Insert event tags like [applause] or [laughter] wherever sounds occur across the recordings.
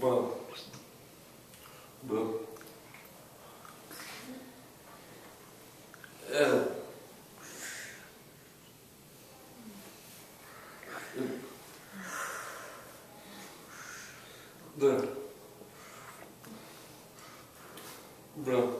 Был. Был. Да. Брат.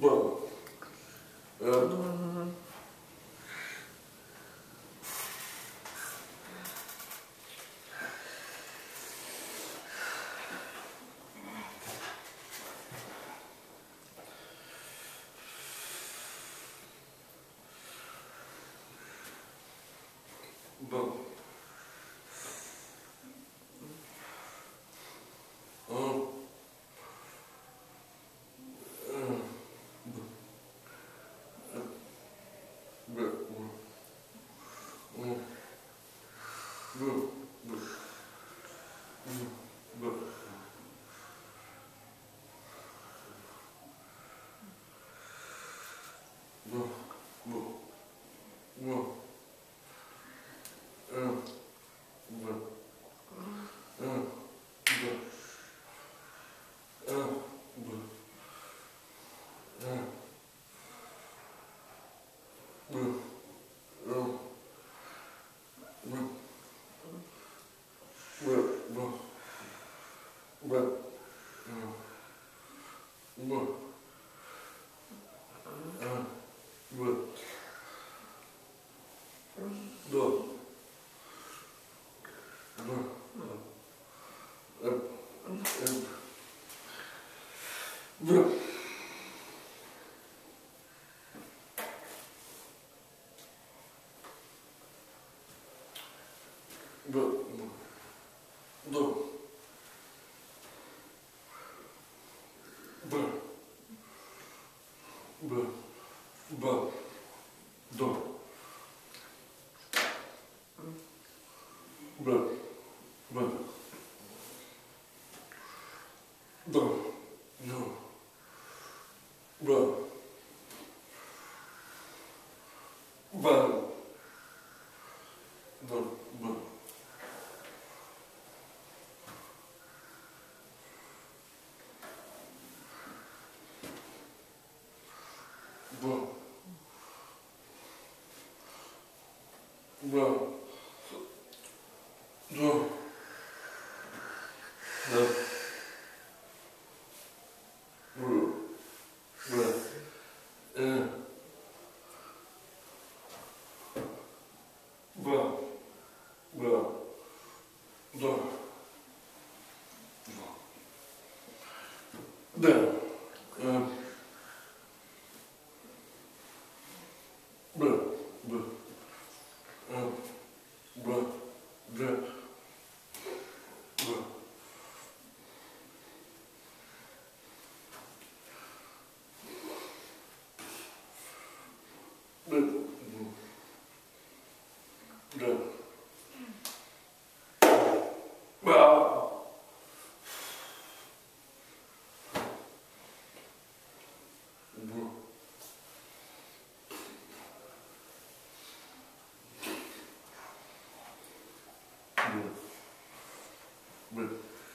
Bom, uh, Well. Б. Б. Ну, а. Б. До. Б. Эп. Эп. Б. Б. До. Bă. Bă. Da. Nu. Bă. Bă. Da. Bă. Bă. Bă. Да.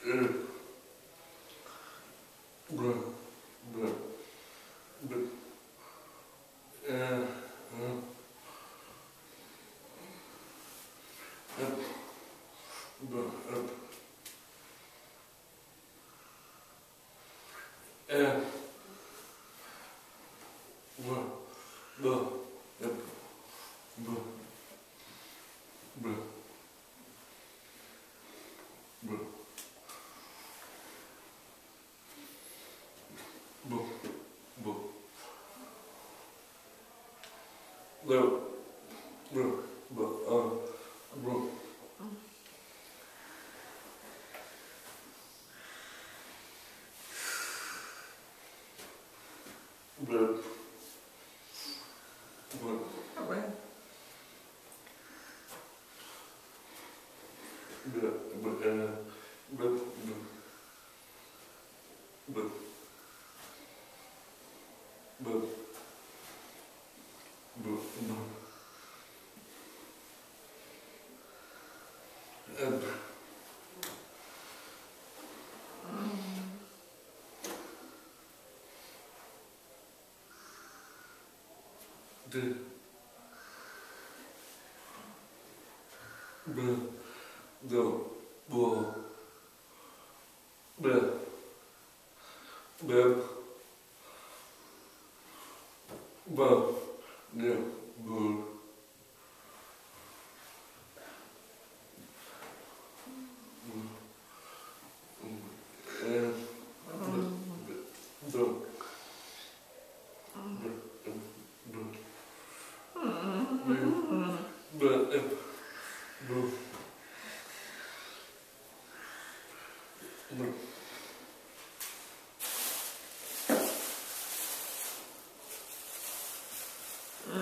Bă. Lou. the the the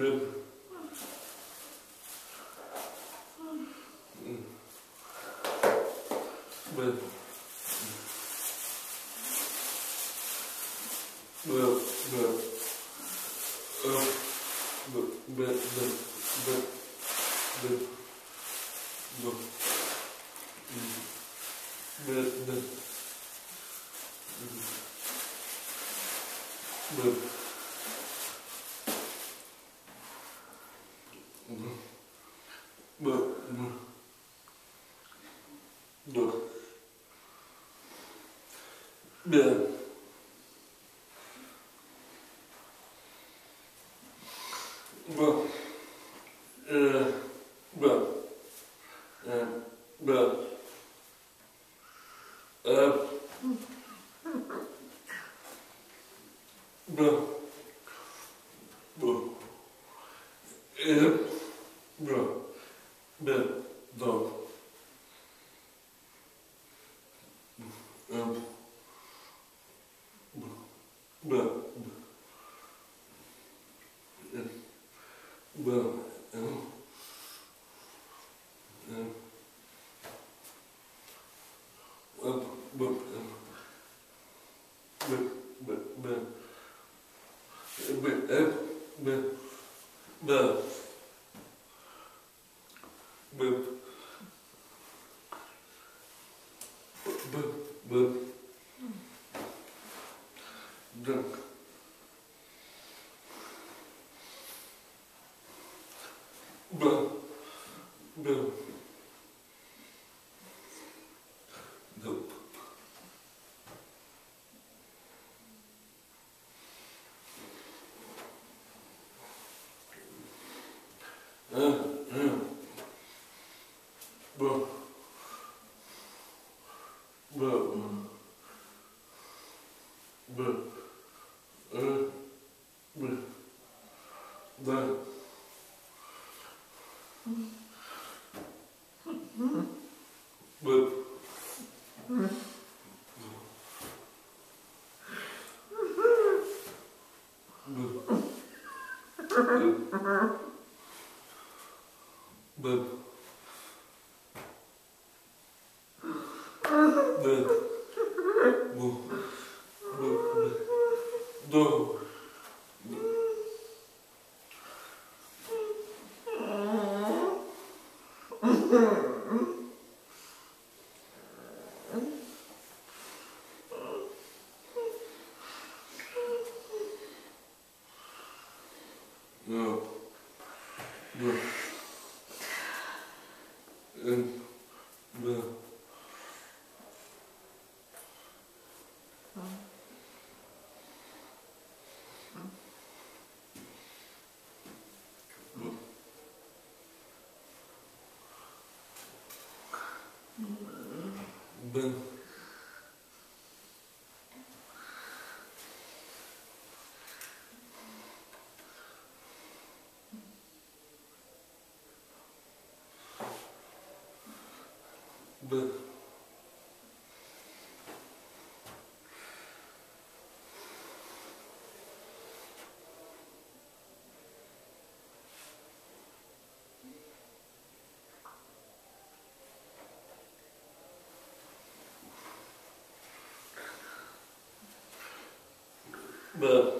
group Bleh. the Mm-hmm. în B. A. A. vương bờ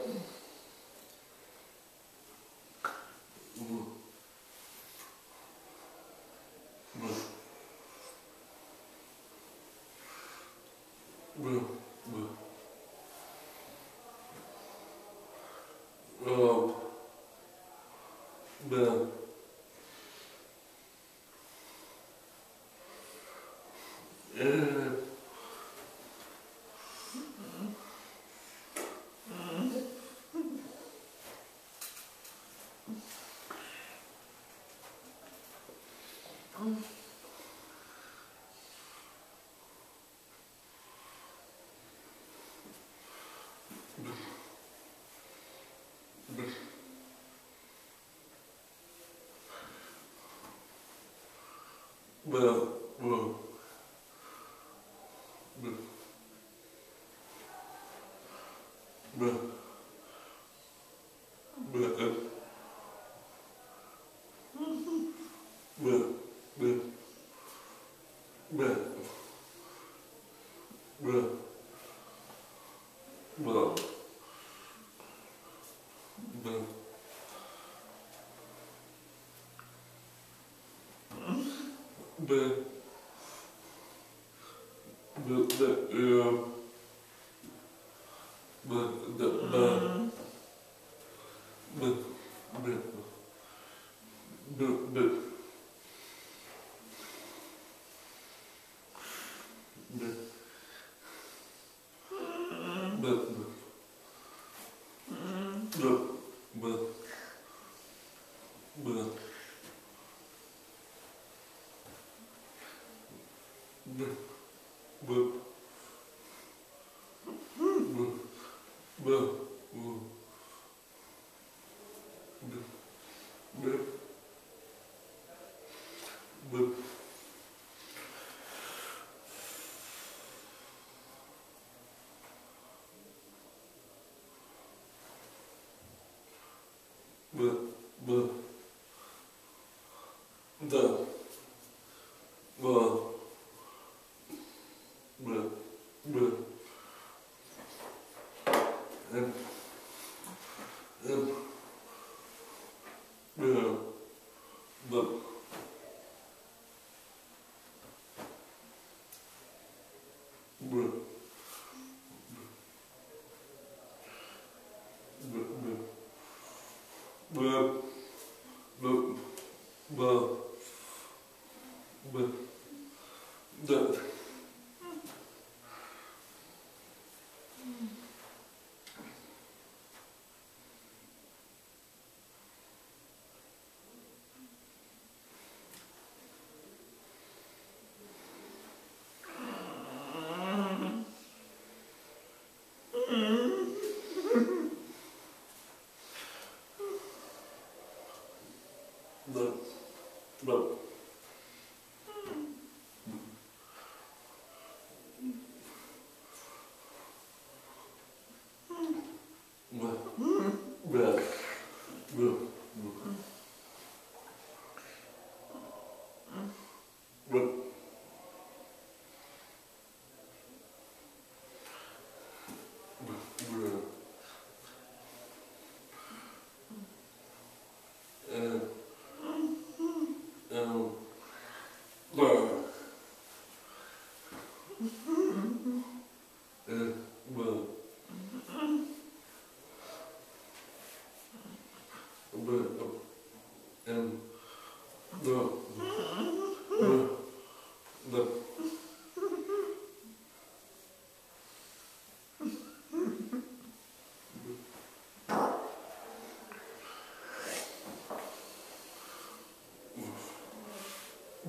Well. But the the uh, Bup. Bup. Bup. 嗯。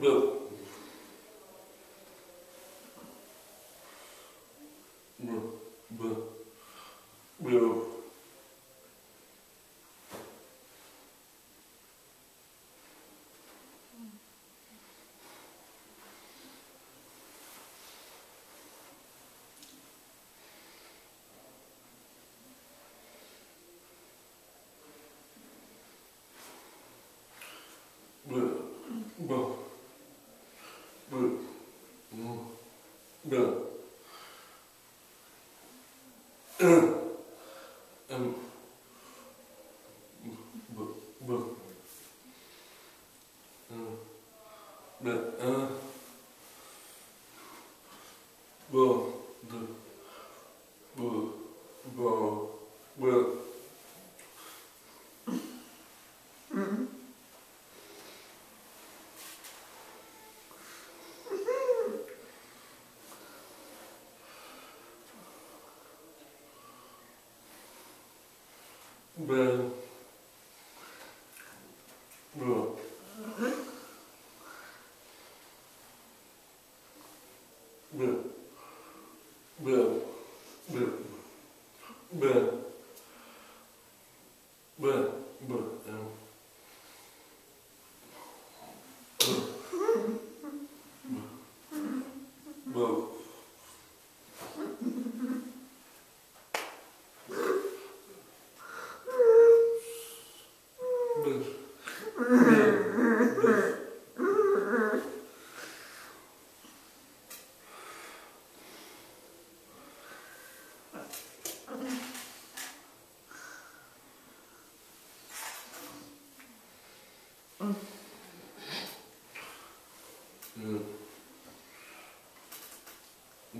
blue. Mm-hmm. [clears throat]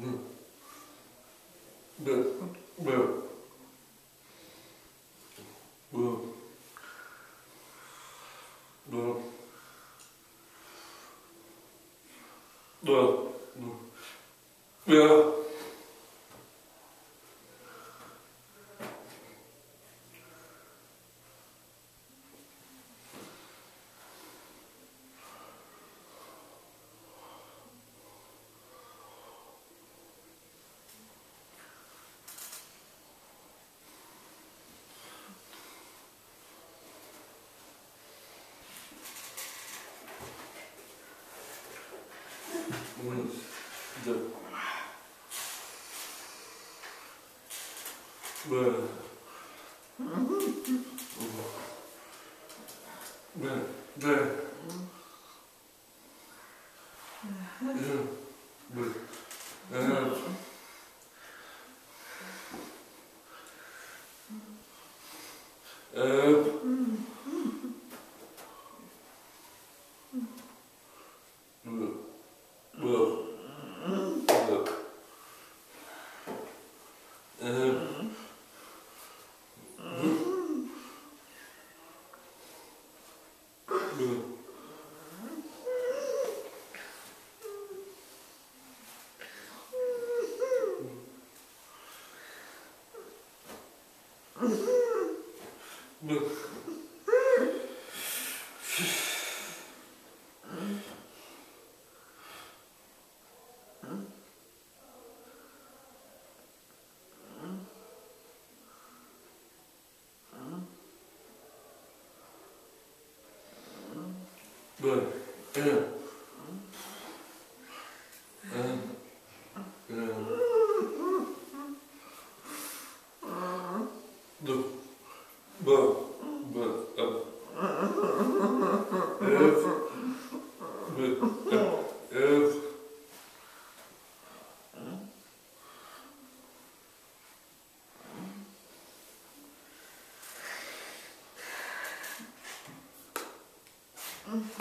Nu. Bă. Bă. Bă. Bă. Bă. Bă. Bă. 네. 네. 네. 네. Não. Good. Good. Mm-hmm.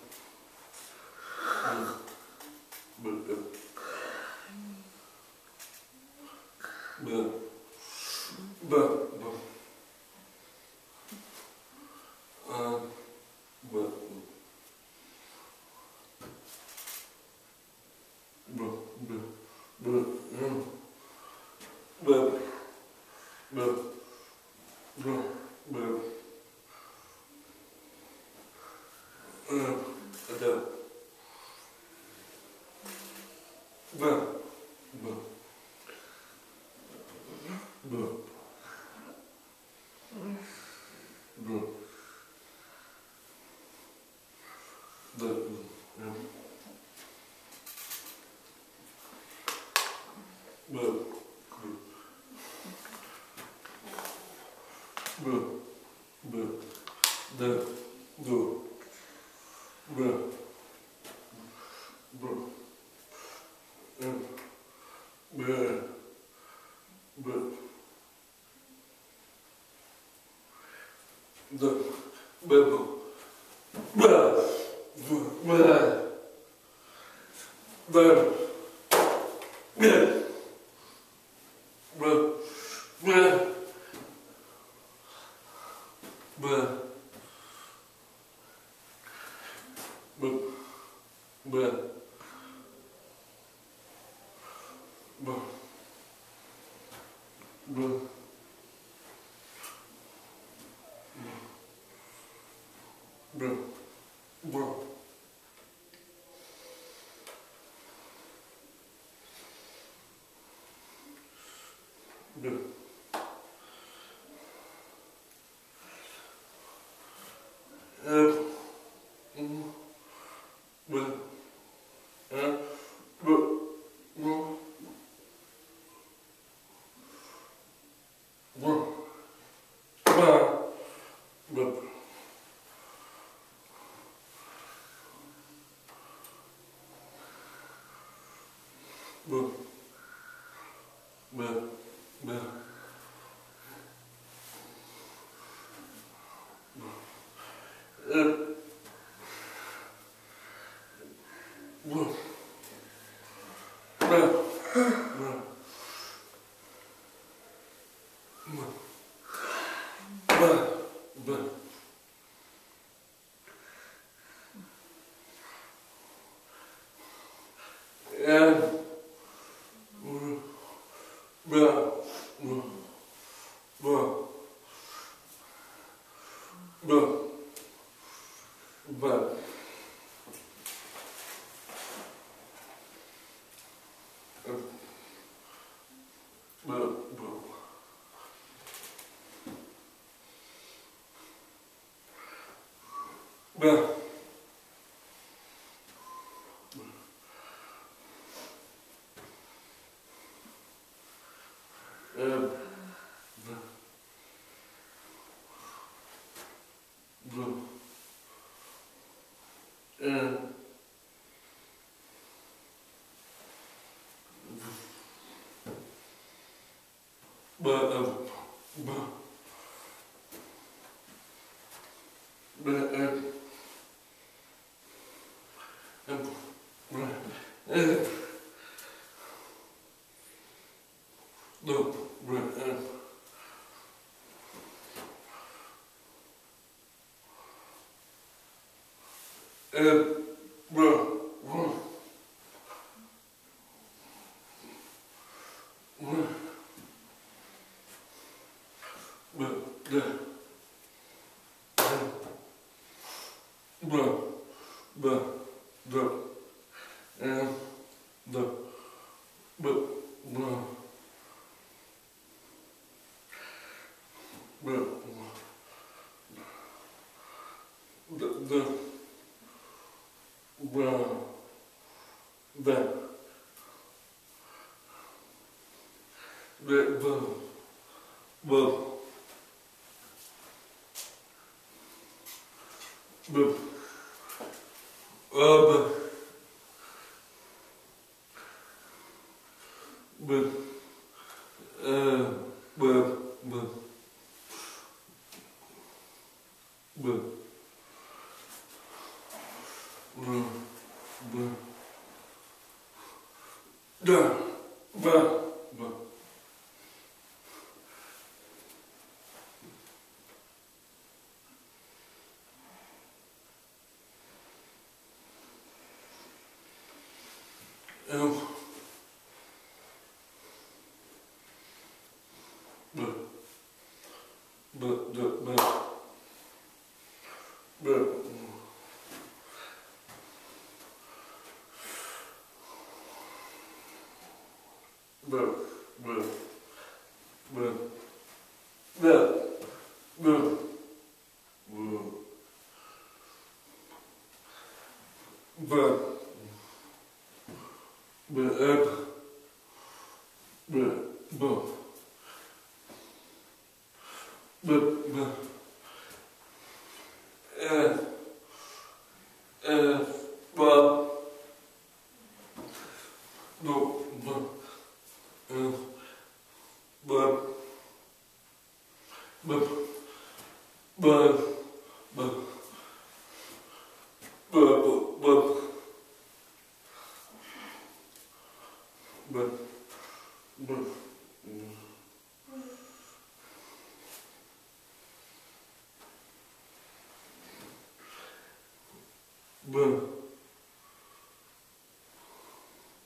Bă, bă, bă, a, da, bă, bă, bă, bă, da, da. Bă, bă, de, do, br, br, br, br, de, bebo, br, br, br, br, br, br, bơ bơ bơ ừ. Da. Bă, bă, bă. the Boop. B.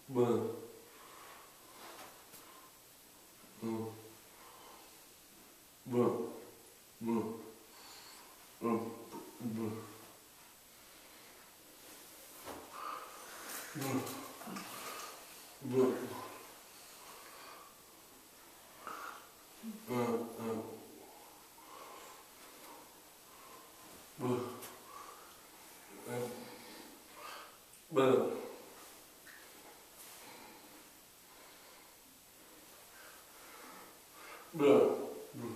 B. Nu. B. Nu. B. B. B. B. Bă. Bă. Bă.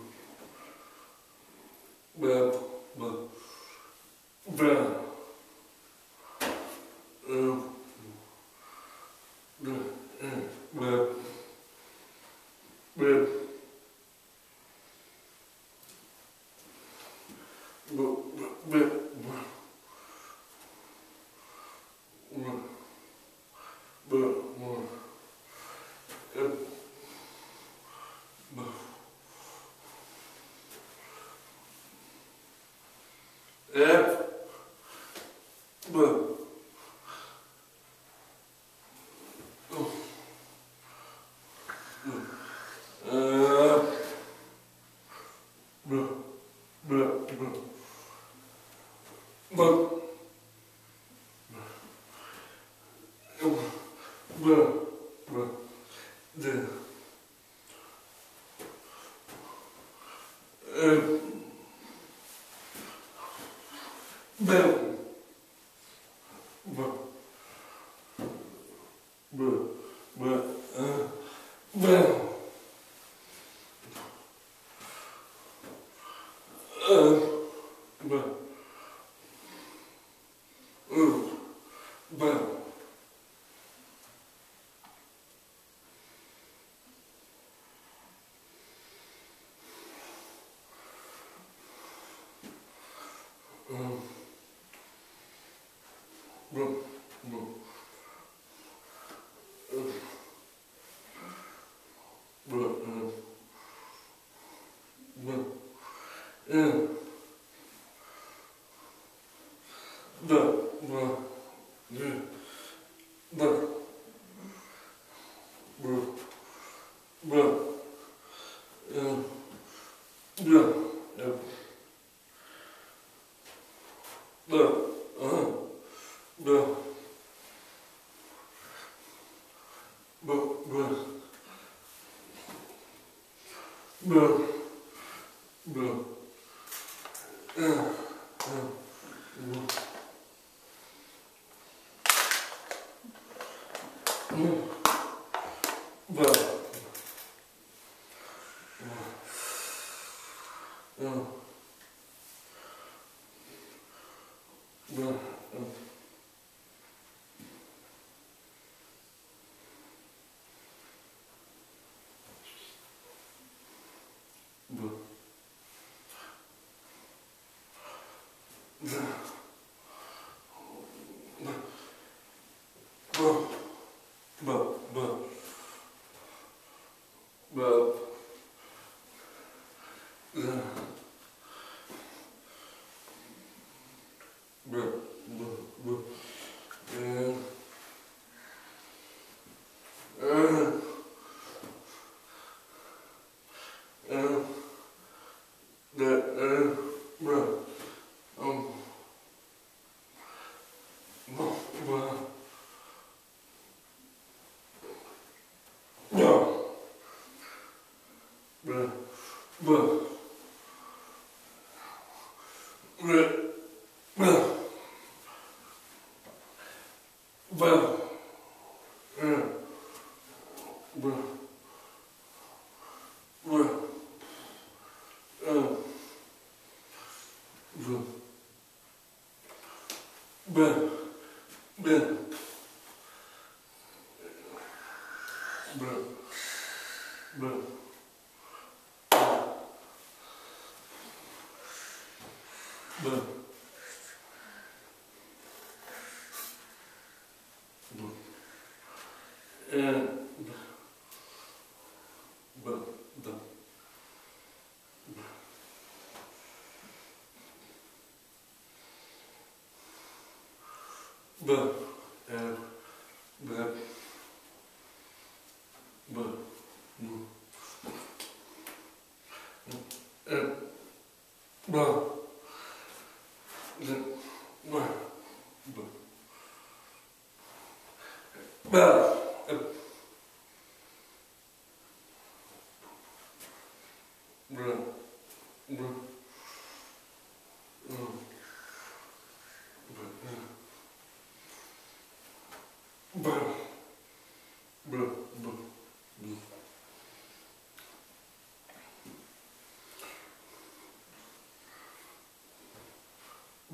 Bă. Bă... Bă... Bă... De... Bă... Bă... Bă... Bă... Bă... Bă... Bă... Bruh. Bruh. futuro. Bro. Bro. Bună. Bun. Bă. Da. Bă. Da. Bă. Bă. Bă. Bă.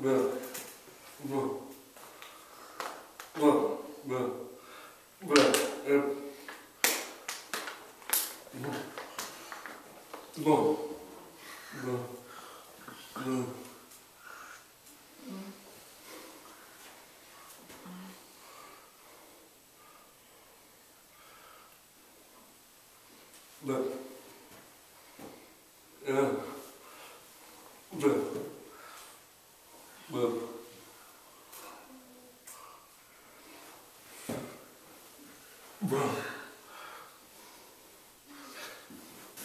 был, был, был, был, был, э, был, был, был, был.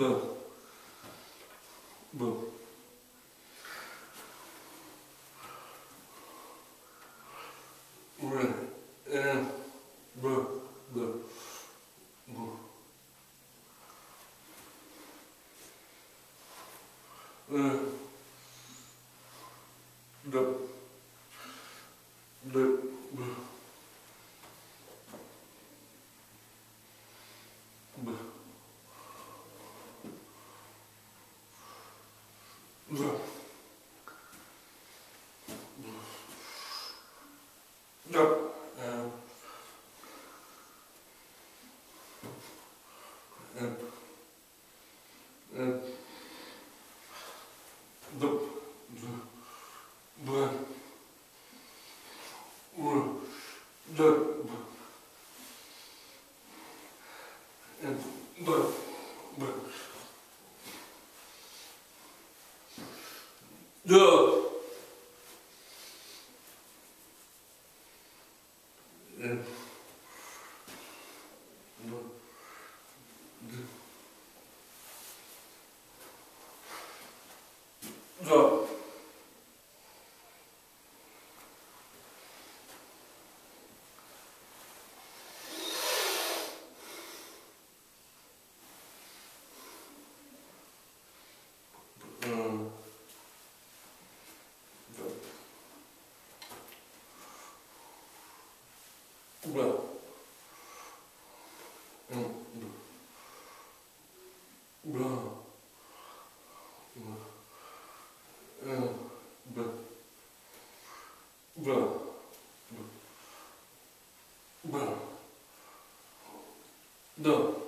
Был, Был. Эп. Да.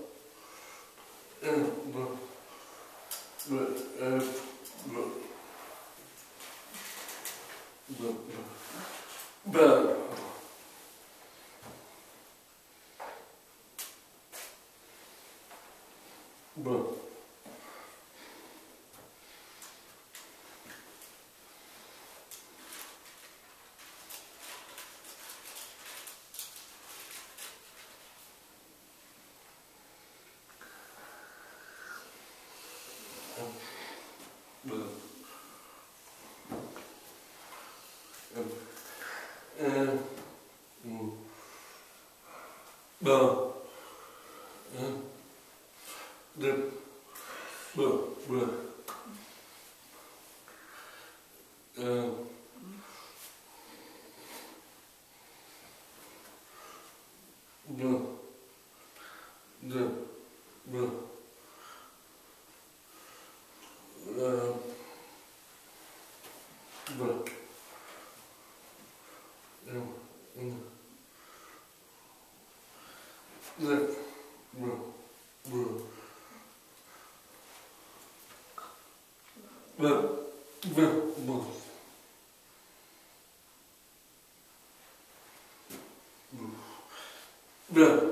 뭐, 응? 네, 뭐, 뭐야? Blood.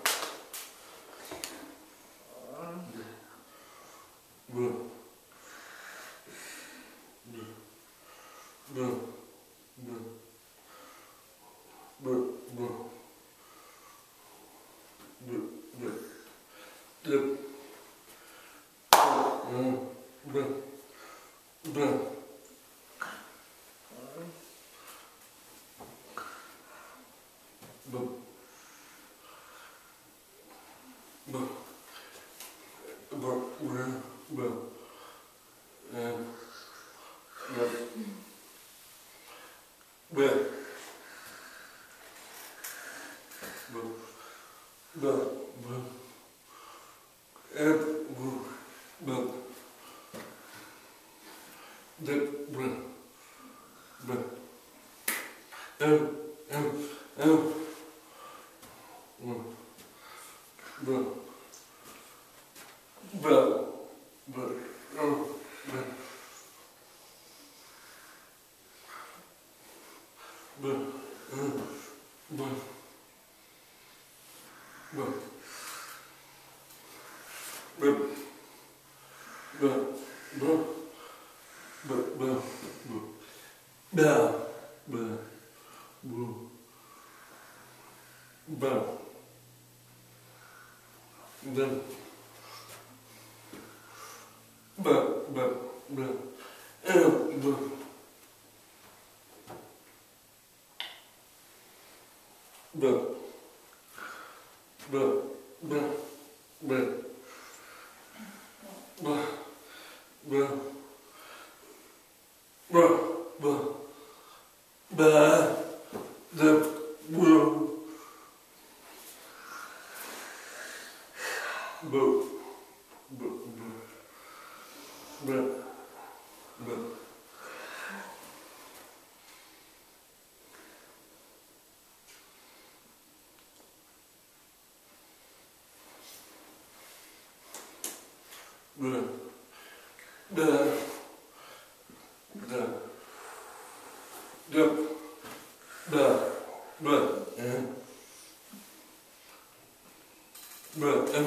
Step. Б. Б. Б. Б. Б. Ура. Б. Б. Б. Bruh. Bruh. Bruh. Bruh.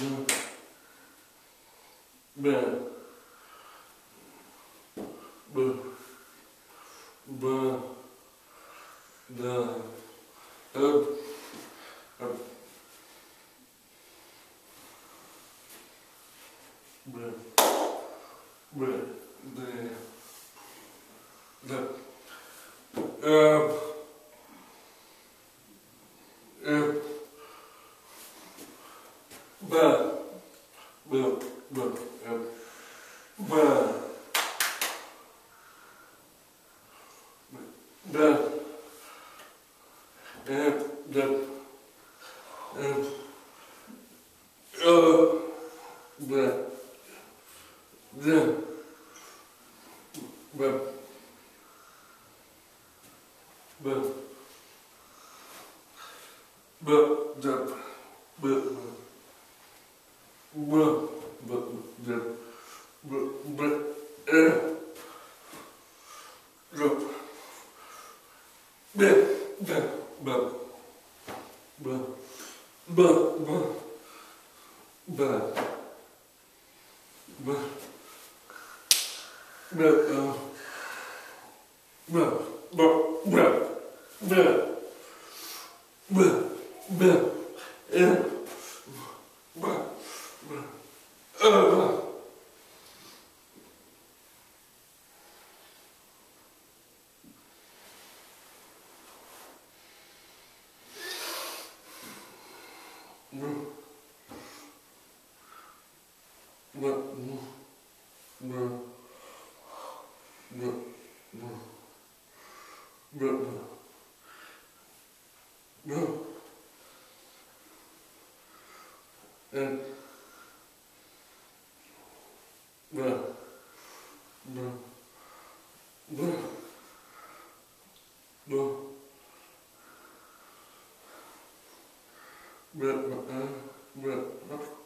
Bine. 뭐라 în Bună. Bună. Bună. Bună. Bună. Bună. Bună.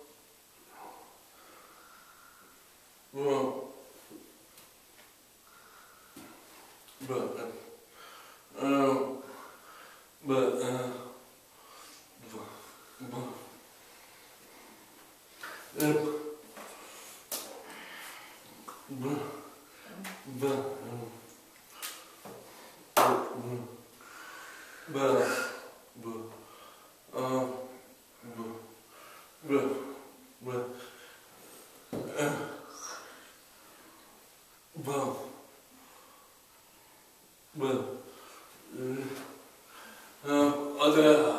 옛날에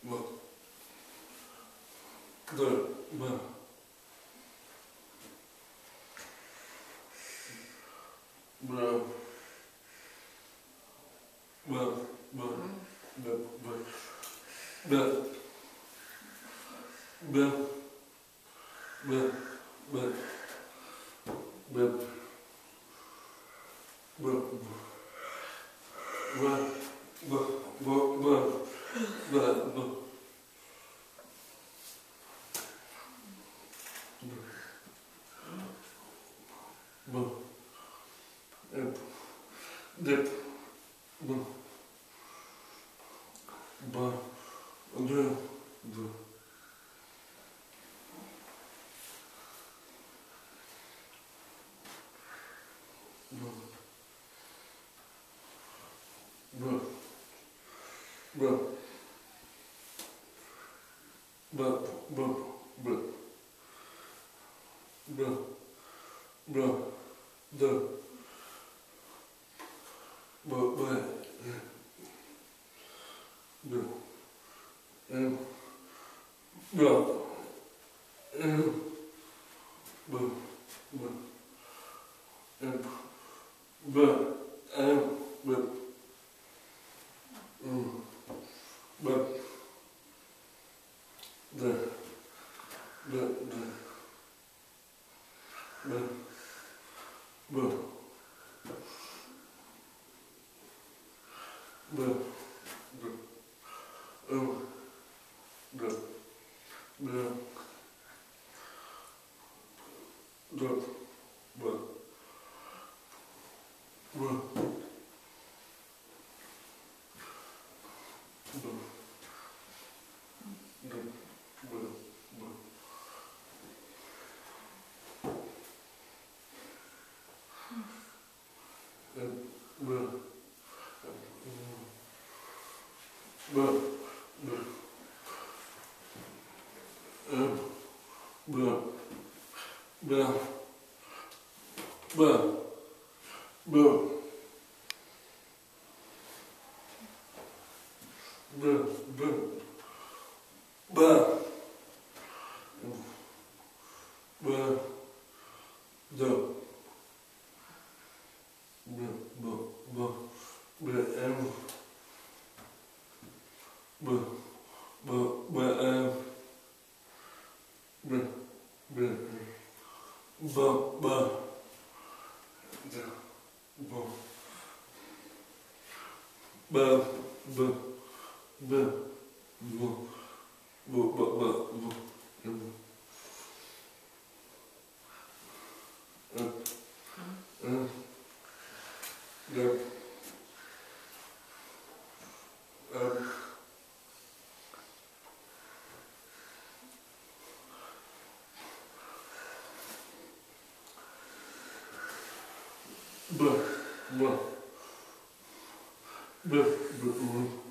뭐 그들 뭐 деп ну, ба д д б б б б б б б д da, da, îl, da, da, da, da bă, bă. bă, bă, bă, bă. Bă, bă. Da. Bă. Bă, bă, bă. bă, bă, bă, bă, bă.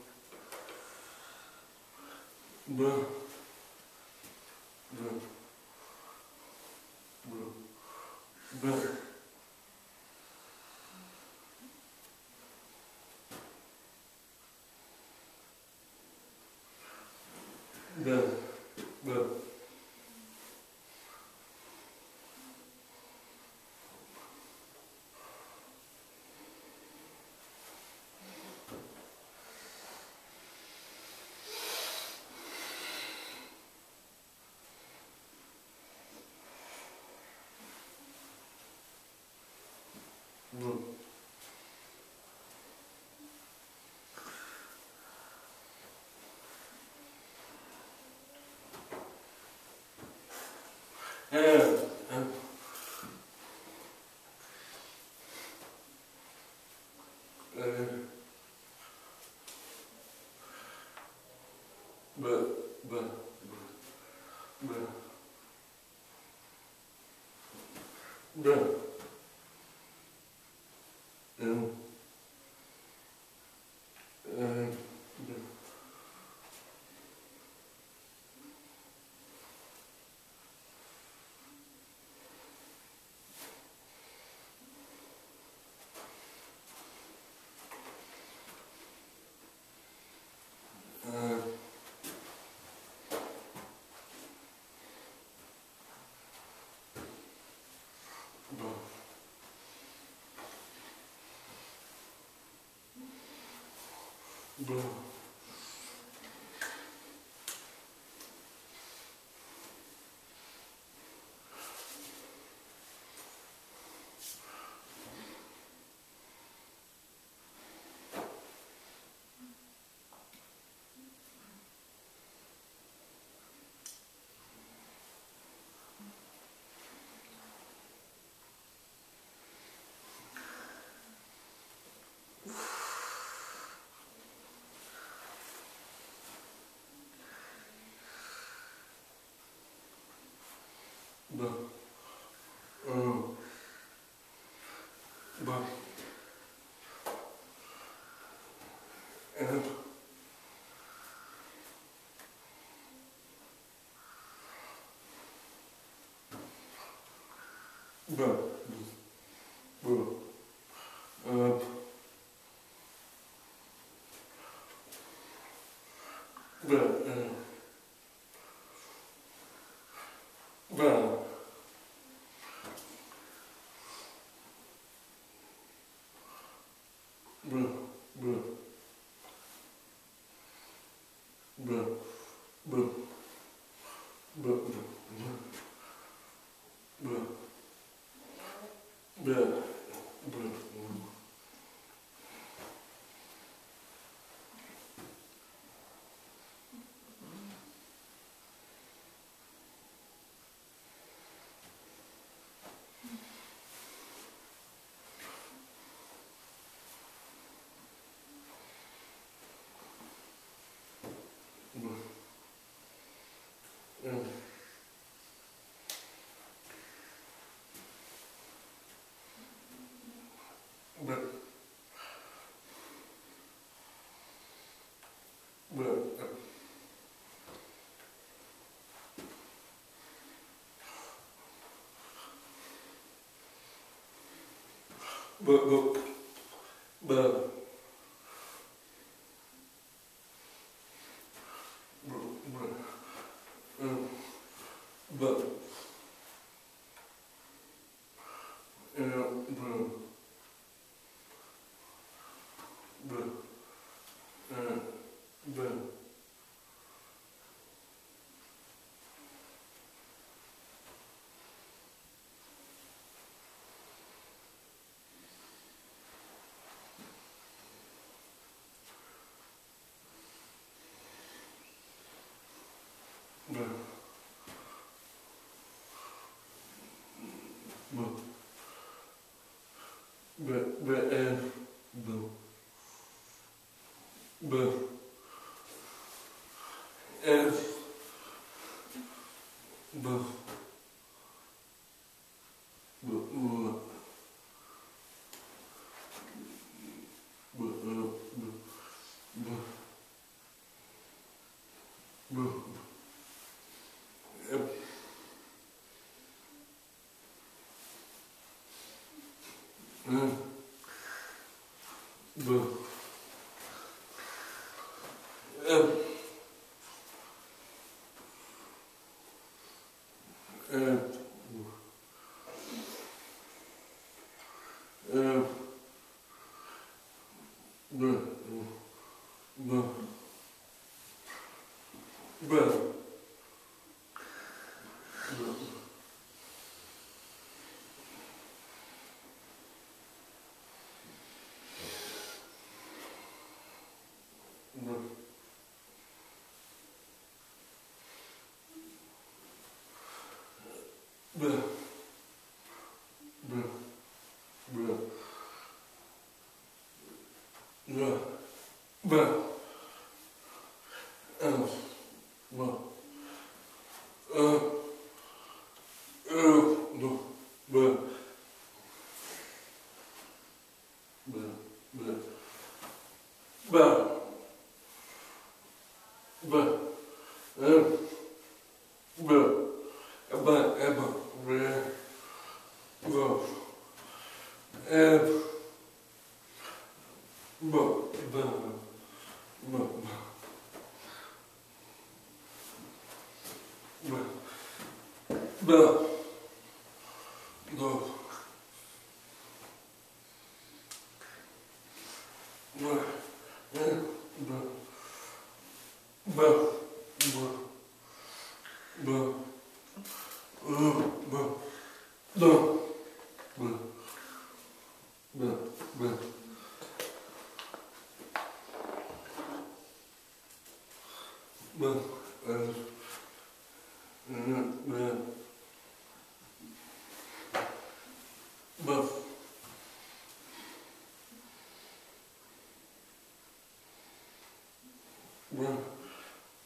Yeah. do Bro, bă, bă, bă, E. B. E. E. E. B. B. B. B. Б. Л. Б. Э. Э. Ну. Б. Б. Б. Б. Б. Э. Б. Б. Э. Б. Б. Б. Э. Б. Б. Б. Bă. Bă. Bă.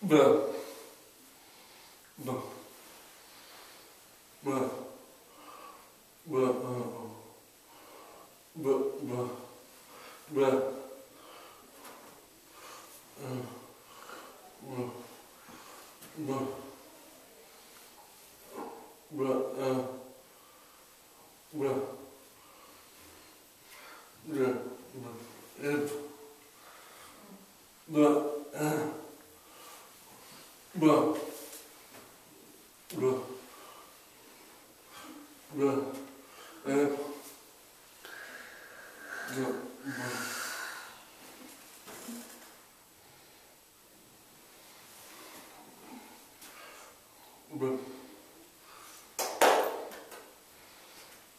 Да. Б.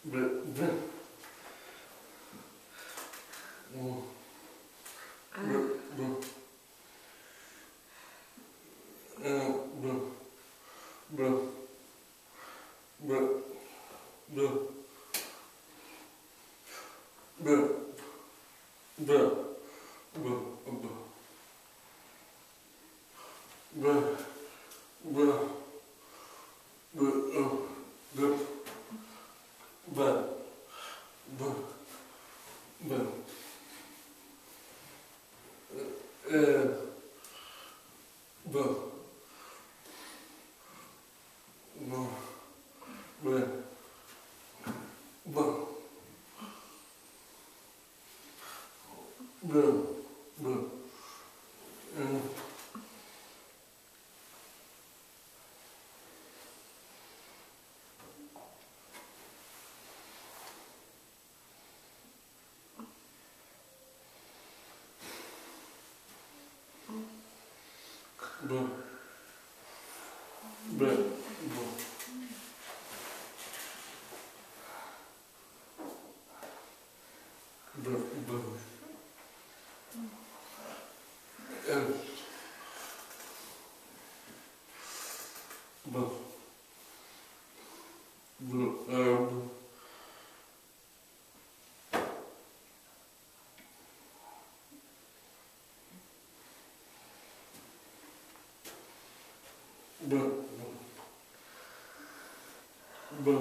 Б. Б. О. А. Б. Б. Э. Б. Б. Б. Б. Б. Б. Б. Б. Б. Ну, Bă. Bă.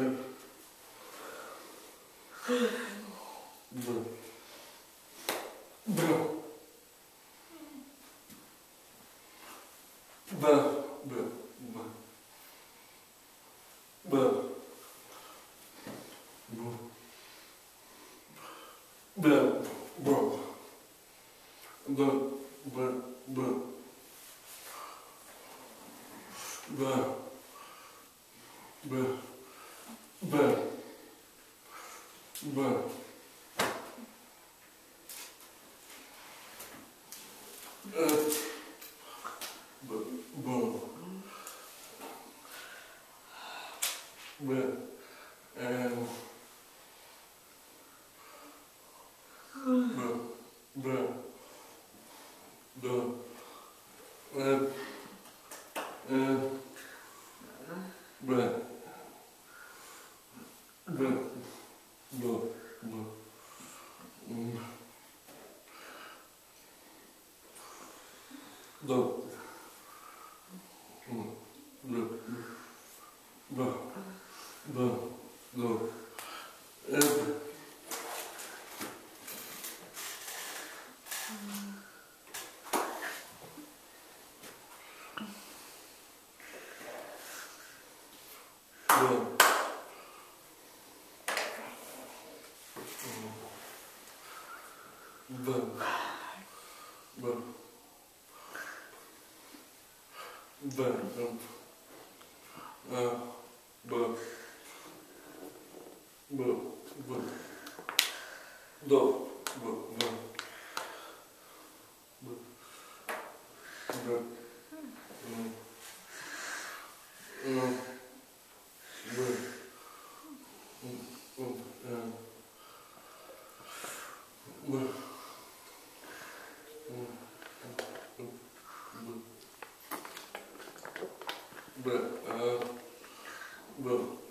E. Bă. Bă. Bă. Bă. Bă. Bă. Bă. Bă. Bă. Bă. Б. Б. Да. Да. Да. Да. Эм. Да. Это... Да. Да. Да. да, But uh, well.